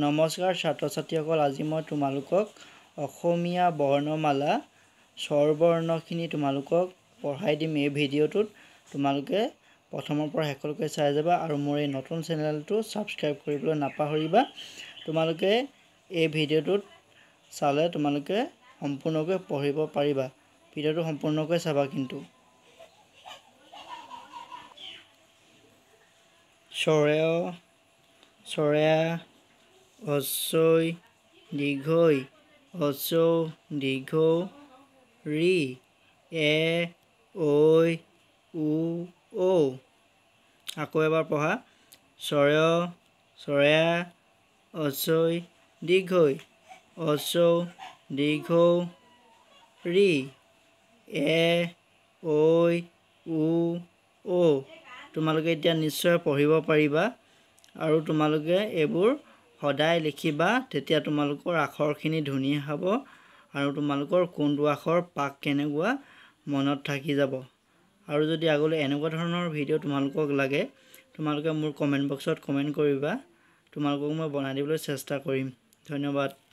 নমস্কাৰ ছাত্ৰ ছাত্ৰীসকল আজি মই তোমালোকক অসমীয়া বৰ্ণমালা স্বৰবৰ্ণখিনি তোমালোকক পঢ়াই দিম। এই ভিডিঅ'টোত তোমালোকে প্ৰথমৰ পৰা শেষলৈকে চাই যাবা আৰু মোৰ এই নতুন চেনেলটো ছাবস্ক্ৰাইব কৰিবলৈ নাপাহৰিবা। তোমালোকে এই ভিডিঅ'টোত চালে তোমালোকে সম্পূৰ্ণকৈ পঢ়িব পাৰিবা। ভিডিঅ'টো সম্পূৰ্ণকৈ চাবা কিন্তু। চৰেয় চৰেয়া অচৈ দীঘৈ অচৌ দীঘৌ ৰি এ ঐ উ ঔ। আকৌ এবাৰ পঢ়া। চৰেয় চৰেয়া অচৈ দীঘৈ অচৌ দীঘৌ ৰি এ ঐ উ ঔ। তোমালোকে এতিয়া নিশ্চয় পঢ়িব পাৰিবা। আৰু তোমালোকে এইবোৰ সদায় লিখিবা তেতিয়া তোমালোকৰ আখৰখিনি ধুনীয়া হ'ব আৰু তোমালোকৰ কোনটো আখৰ পাক কেনেকুৱা মনত থাকি যাব। আৰু যদি আগলৈ এনেকুৱা ধৰণৰ ভিডিঅ' তোমালোকক লাগে তোমালোকে মোৰ কমেণ্ট বক্সত কমেণ্ট কৰিবা। তোমালোকক মই বনাই দিবলৈ চেষ্টা কৰিম। ধন্যবাদ।